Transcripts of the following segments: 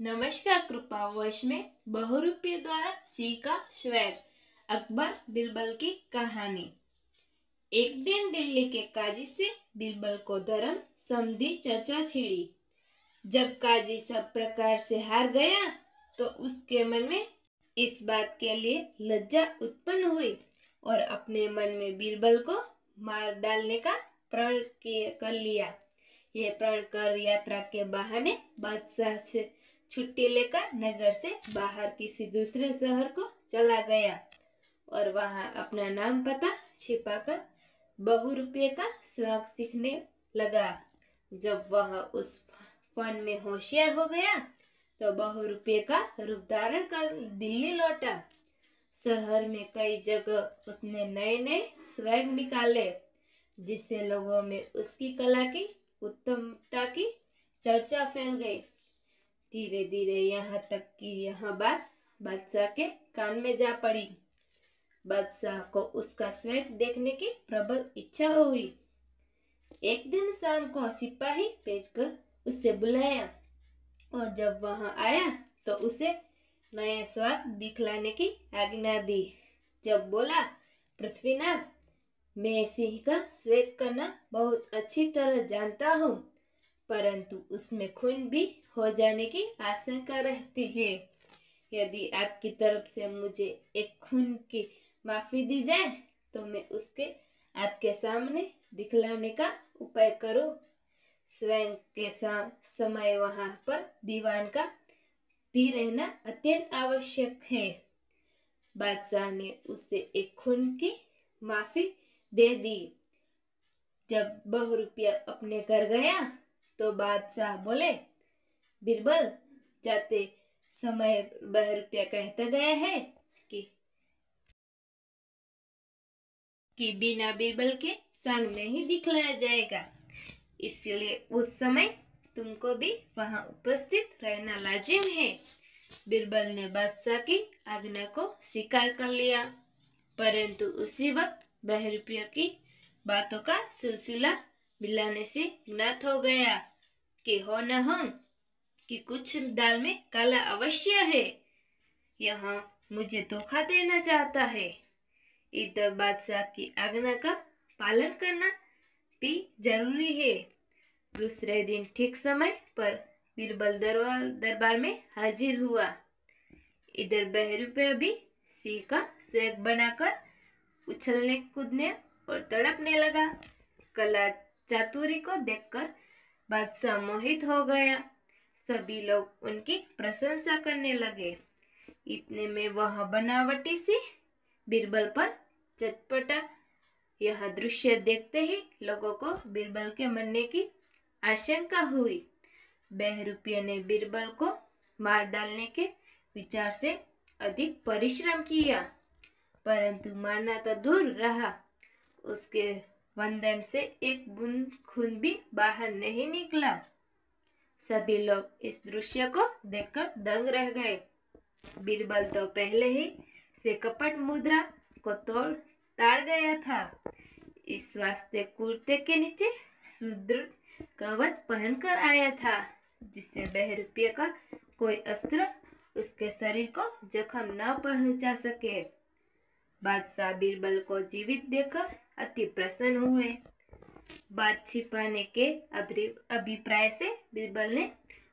नमस्कार, कृपा वश में बहुरूपी द्वारा सीखा श्वेत अकबर बिरबल की कहानी। एक दिन दिल्ली के काजी से बिरबल को धर्म समझी चर्चा छिड़ी। जब काजी सब प्रकार से हार गया तो उसके मन में इस बात के लिए लज्जा उत्पन्न हुई और अपने मन में बीरबल को मार डालने का प्रण कर लिया। ये प्रण कर यात्रा के बहाने बादशाह छुट्टी लेकर नगर से बाहर किसी दूसरे शहर को चला गया और वहाँ अपना नाम पता छिपाकर बहु रुपये का स्वाग सीखने लगा। जब वह उस फन में होशियार हो गया तो बहु रुपये का रूप धारण कर दिल्ली लौटा। शहर में कई जगह उसने नए नए स्वैग निकाले, जिससे लोगों में उसकी कला की उत्तमता की चर्चा फैल गई। धीरे धीरे यहाँ तक कि यह बात बादशाह के कान में जा पड़ी। बादशाह को उसका स्वयं देखने की प्रबल इच्छा हुई। एक दिन शाम को सिपाही भेजकर उसे बुलाया और जब वहाँ आया तो उसे नया स्वाद दिखलाने की आज्ञा दी। जब बोला, पृथ्वीनाथ, मैं सिंह का स्वेग करना बहुत अच्छी तरह जानता हूँ। परंतु उसमें खून भी हो जाने की आशंका रहती है। यदि आपकी तरफ़ से मुझे एक खून की माफ़ी दी जाए तो मैं उसके आपके सामने दिखलाने का उपाय करूँ। स्वयं के समय वहाँ पर दीवान का भी रहना अत्यंत आवश्यक है। बादशाह ने उसे एक खून की माफ़ी दे दी। जब बहु रुपया अपने घर गया तो बादशाह बोले, बीरबल, जाते समय बह रुपया कहता गया है कि कि बिना बीरबल के संग नहीं दिखलाया जाएगा। इसलिए उस समय तुमको भी वहाँ उपस्थित रहना लाजिम है। बीरबल ने बादशाह की आज्ञा को स्वीकार कर लिया। परंतु उसी वक्त बहरूपिया की बातों का सिलसिला मिलाने से ज्ञात हो गया। कि हो न हो कि कुछ दाल में काला अवश्य है। यहाँ मुझे धोखा देना चाहता है। इधर बादशाह की आज्ञा का पालन करना भी ज़रूरी है। दूसरे दिन ठीक समय पर बीरबल दरबार दरबार में हाजिर हुआ। इधर बहरूपे भी सिंह का स्वेग बनाकर उछलने, कूदने और तड़पने लगा। कला चातुरी को देखकर बादशाह मोहित हो गया। सभी लोग उनकी प्रशंसा करने लगे। इतने में वह बनावटी सी बीरबल पर चटपटा यह दृश्य देखते ही लोगों को बीरबल के मरने की आशंका हुई। बहरूपिया ने बीरबल को मार डालने के विचार से अधिक परिश्रम किया, परंतु मारना तो दूर रहा। उसके वंदन से एक बूंद खून भी बाहर नहीं निकला। सभी लोग इस दृश्य को देखकर दंग रह गए। बीरबल तो पहले ही से कपट मुद्रा को तोड़ ताड़ गया था। इस वास्ते कुर्ते के नीचे सुदृढ़ कवच पहनकर आया था, जिससे बहरूपये का कोई अस्त्र उसके शरीर को जख्म न पहुँचा सके। बादशाह बीरबल को जीवित देखकर अति प्रसन्न हुए। बात छिपाने के अभिप्राय से बीरबल ने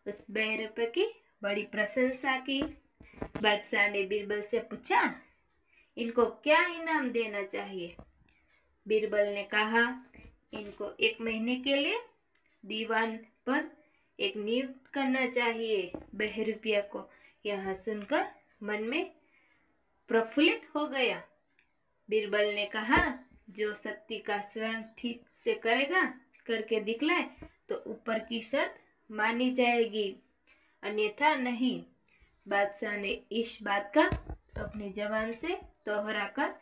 उस बहरूपे की बड़ी प्रशंसा की। बादशाह ने बीरबल से पूछा, इनको क्या इनाम देना चाहिए? बीरबल ने कहा, इनको एक महीने के लिए दीवान पर एक नियुक्त करना चाहिए। बहरूपिया को यह सुनकर मन में प्रफुल्लित हो गया। बीरबल ने कहा जो सत्य का स्वयं ठीक से करेगा, करके दिखलाए तो ऊपर की शर्त मानी जाएगी। अन्यथा नहीं। बादशाह ने इस बात का अपने जवान से दोहरा कर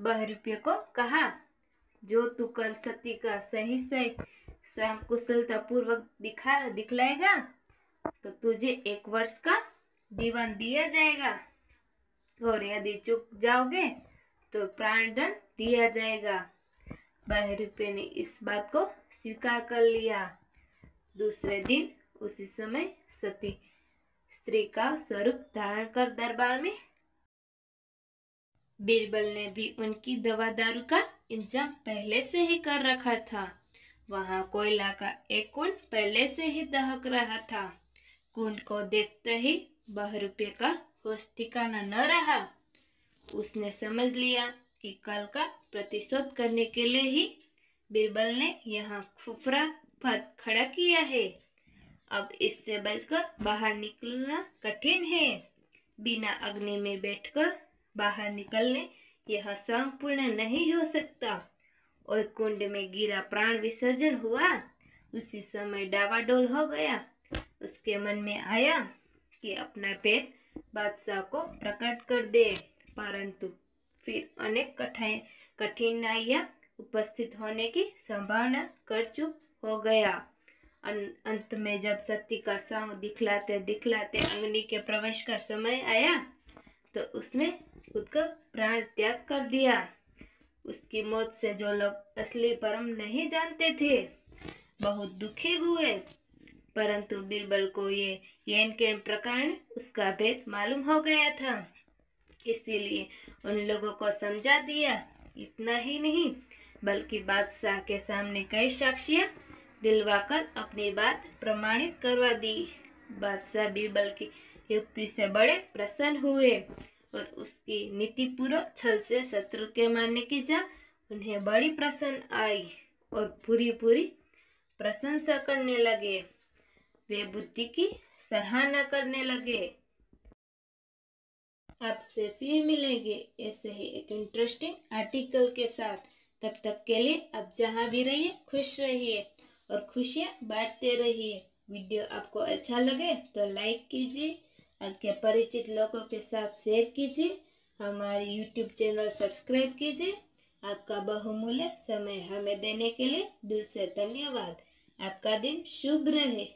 बह रुपये को कहा, जो तू कल सती का सही से स्वयं कुशलता पूर्वक दिखा, दिखलाएगा तो तुझे एक वर्ष का दीवान दिया जाएगा। और यदि चुक जाओगे तो प्राण दंड दिया जाएगा। बहरूपे ने इस बात को स्वीकार कर लिया। दूसरे दिन उसी समय सती स्त्री का स्वरूप धारण कर दरबार में बीरबल ने भी उनकी दवा दारू का इंतज़ाम पहले से ही कर रखा था। वहाँ कोयला का एक कुंड पहले से ही दहक रहा था। कुंड को देखते ही बहरूपे का होश ठिकाना न रहा। उसने समझ लिया कि कल का प्रतिशोध करने के लिए ही बीरबल ने यहाँ खुफरा पद खड़ा किया है। अब इससे बचकर बाहर निकलना कठिन है। बिना अग्नि में बैठकर बाहर निकलने यह संपूर्ण नहीं हो सकता। और कुंड में गिरा प्राण विसर्जन हुआ। उसी समय डावाडोल हो गया। उसके मन में आया कि अपना पेट बादशाह को प्रकट कर दे, परंतु फिर अनेक कठाई कठिनाइयाँ उपस्थित होने की संभावना कर चुप हो गया। अंत में जब सत्य का सौंग दिखलाते दिखलाते अग्नि के प्रवेश का समय आया तो उसने खुद का प्राण त्याग कर दिया। उसकी मौत से जो लोग असली परम नहीं जानते थे, बहुत दुखी हुए। परंतु बीरबल को ये येन के प्रकरण, उसका भेद मालूम हो गया था। इसीलिए उन लोगों को समझा दिया। इतना ही नहीं, बल्कि बादशाह के सामने कई साक्षियाँ दिलवाकर अपनी बात प्रमाणित करवा दी। बादशाह बीरबल की युक्ति से बड़े प्रसन्न हुए और उसकी नीति पूर्वक छल से शत्रु के मारने की जा उन्हें बड़ी प्रसन्न आई और पूरी पूरी प्रशंसा करने लगे। वे बुद्धि की सराहना करने लगे। आपसे फिर मिलेंगे ऐसे ही एक इंटरेस्टिंग आर्टिकल के साथ। तब तक के लिए आप जहाँ भी रहिए, खुश रहिए और खुशियाँ बांटते रहिए। वीडियो आपको अच्छा लगे तो लाइक कीजिए, आपके परिचित लोगों के साथ शेयर कीजिए, हमारे यूट्यूब चैनल सब्सक्राइब कीजिए। आपका बहुमूल्य समय हमें देने के लिए दिल से धन्यवाद। आपका दिन शुभ रहे।